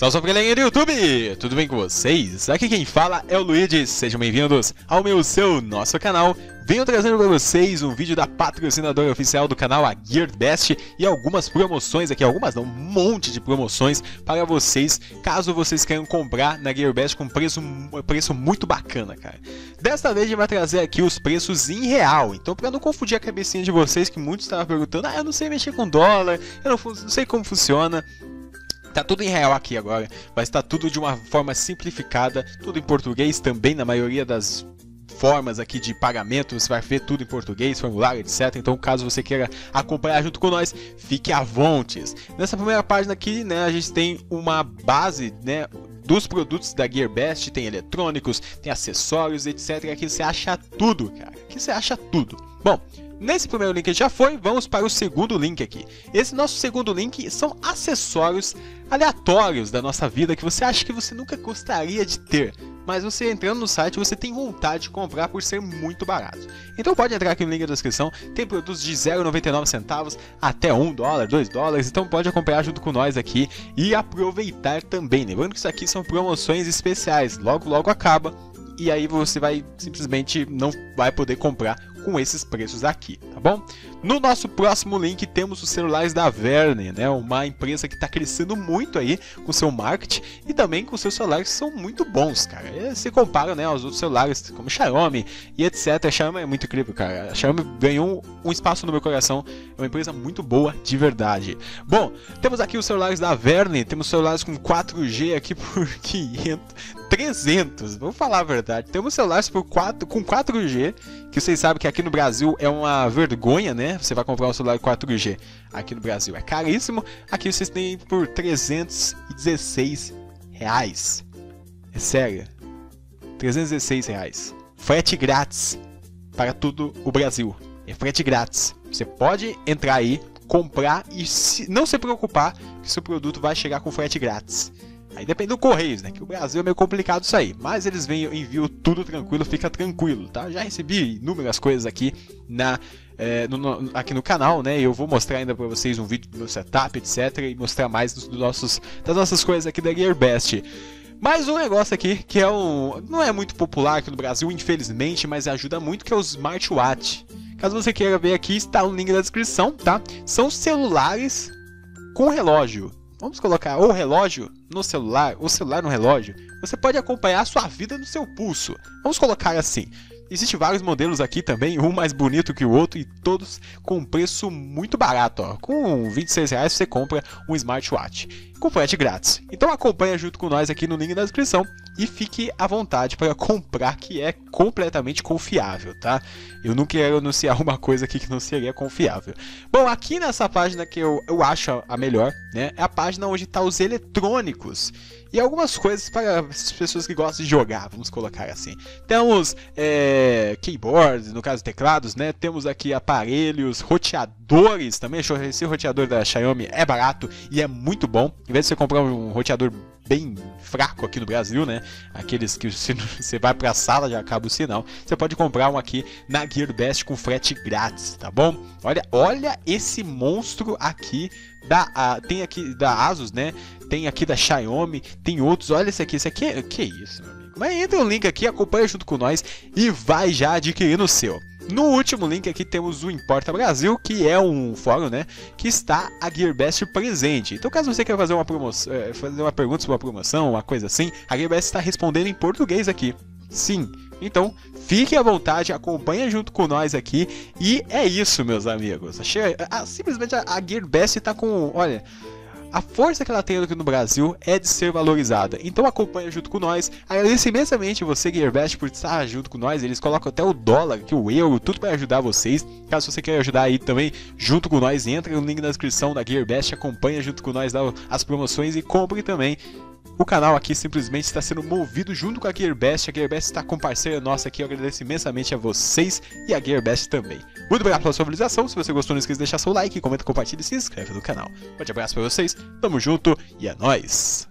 Salve, galerinha do YouTube! Tudo bem com vocês? Aqui quem fala é o Luigi, sejam bem-vindos ao meu, seu, nosso canal. Venho trazendo para vocês um vídeo da patrocinadora oficial do canal, a GearBest, e algumas promoções aqui, algumas não, um monte de promoções para vocês, caso vocês queiram comprar na GearBest com preço, preço muito bacana, cara. Desta vez a gente vai trazer aqui os preços em real, então para não confundir a cabecinha de vocês, que muitos estavam perguntando, ah, eu não sei mexer com dólar, eu não, não sei como funciona, Tá tudo em real aqui agora, mas tá tudo de uma forma simplificada, tudo em português também na maioria das formas aqui de pagamento, você vai ver tudo em português, formulário, etc. Então, caso você queira acompanhar junto com nós, fique à vontade. Nessa primeira página aqui, né, a gente tem uma base, né, dos produtos da GearBest, tem eletrônicos, tem acessórios, etc. Aqui você acha tudo, cara. Aqui você acha tudo. Bom, Nesse primeiro link já foi, vamos para o segundo link aqui. Esse nosso segundo link são acessórios aleatórios da nossa vida que você acha que você nunca gostaria de ter, mas você entrando no site você tem vontade de comprar por ser muito barato. Então pode entrar aqui no link da descrição, tem produtos de 0,99 centavos até 1 dólar, 2 dólares, então pode acompanhar junto com nós aqui e aproveitar também. Lembrando que isso aqui são promoções especiais, logo logo acaba e aí você vai simplesmente não vai poder comprar com esses preços aqui, tá bom? No nosso próximo link temos os celulares da Verne, né? Uma empresa que está crescendo muito aí com seu marketing e também com seus celulares que são muito bons, cara. Se compara, né, aos outros celulares como Xiaomi e etc. A Xiaomi é muito incrível, cara. A Xiaomi ganhou um espaço no meu coração. É uma empresa muito boa, de verdade. Bom, temos aqui os celulares da Verne, temos celulares com 4G aqui por 500 300, vamos falar a verdade. Temos celulares por 4, com 4G, que vocês sabem que aqui no Brasil é uma vergonha, né? Você vai comprar um celular 4G aqui no Brasil, é caríssimo. Aqui vocês têm por 316 reais. É sério. 316 reais. Frete grátis para todo o Brasil. É frete grátis. Você pode entrar aí, comprar e se, não se preocupar que seu produto vai chegar com frete grátis. Aí depende do Correios, né? Que o Brasil é meio complicado isso aí. Mas eles vêm, enviam tudo tranquilo, fica tranquilo, tá? Já recebi inúmeras coisas aqui na é, no, no, aqui no canal, né? Eu vou mostrar ainda para vocês um vídeo do meu setup, etc. E mostrar mais dos, dos nossos, das nossas coisas aqui da GearBest. Mais um negócio aqui que é um, não é muito popular aqui no Brasil, infelizmente, mas ajuda muito, que é o Smartwatch. Caso você queira ver aqui, está o link na descrição, tá? São celulares com relógio. Vamos colocar o relógio no celular, o celular no relógio. Você pode acompanhar a sua vida no seu pulso. Vamos colocar assim. Existem vários modelos aqui também, um mais bonito que o outro e todos com preço muito barato. Ó. Com 26 reais você compra um smartwatch com frete grátis. Então acompanha junto com nós aqui no link na descrição e fique à vontade para comprar que é completamente confiável, tá? Eu não quero anunciar uma coisa aqui que não seria confiável. Bom, aqui nessa página que eu, eu acho a melhor, né, é a página onde está os eletrônicos e algumas coisas para as pessoas que gostam de jogar, vamos colocar assim. Temos é, keyboards, no caso teclados, né? Temos aqui aparelhos, roteadores também. Esse roteador da Xiaomi é barato e é muito bom. Em vez de você comprar um roteador bem fraco aqui no Brasil, né? Aqueles que você vai para a sala já acaba o sinal. Você pode comprar um aqui na GearBest com frete grátis, tá bom? Olha, olha esse monstro aqui da a, tem aqui da Asus, né? Tem aqui da Xiaomi, tem outros. Olha esse aqui, esse aqui é que isso, meu amigo. Mas entra o link aqui, acompanha junto com nós e vai já adquirindo o seu. No último link aqui temos o Importa Brasil, que é um fórum, né, que está a GearBest presente. Então, caso você queira fazer uma promoção, eh, fazer uma pergunta sobre uma promoção, uma coisa assim, a GearBest está respondendo em português aqui. Sim. Então, fique à vontade, acompanhe junto com nós aqui. E é isso, meus amigos. Achei, a, simplesmente a, GearBest está com, olha, a força que ela tem aqui no Brasil é de ser valorizada. Então acompanha junto com nós. Agradeço imensamente você, GearBest, por estar junto com nós. Eles colocam até o dólar, aqui, o euro, tudo para ajudar vocês. Caso você queira ajudar aí também, junto com nós, entra no link na descrição da GearBest, acompanha junto com nós as promoções e compre também. O canal aqui simplesmente está sendo movido junto com a GearBest. A GearBest está com parceira nossa aqui. Eu agradeço imensamente a vocês e a GearBest também. Muito obrigado pela sua visualização. Se você gostou, não esqueça de deixar seu like, comenta, compartilha e se inscreve no canal. Um forte abraço para vocês. Tamo junto e é nóis!